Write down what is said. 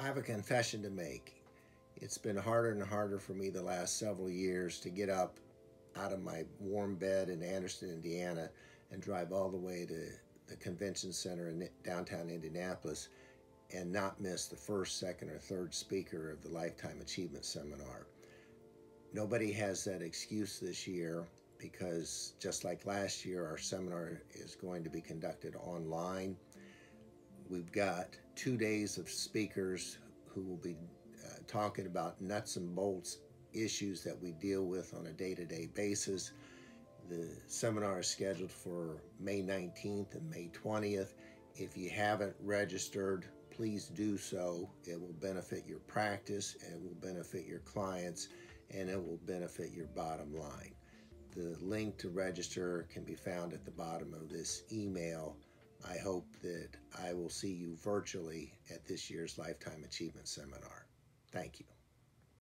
I have a confession to make. It's been harder and harder for me the last several years to get up out of my warm bed in Anderson, Indiana, and drive all the way to the convention center in downtown Indianapolis and not miss the first, second, or third speaker of the Lifetime Achievement Seminar. Nobody has that excuse this year because just like last year, our seminar is going to be conducted online. We've got two days of speakers who will be uh, talking about nuts and bolts issues that we deal with on a day-to-day basis. The seminar is scheduled for May 19th and May 20th. If you haven't registered, please do so. It will benefit your practice, it will benefit your clients, and it will benefit your bottom line. The link to register can be found at the bottom of this email. I hope that I will see you virtually at this year's Lifetime Achievement Seminar. Thank you.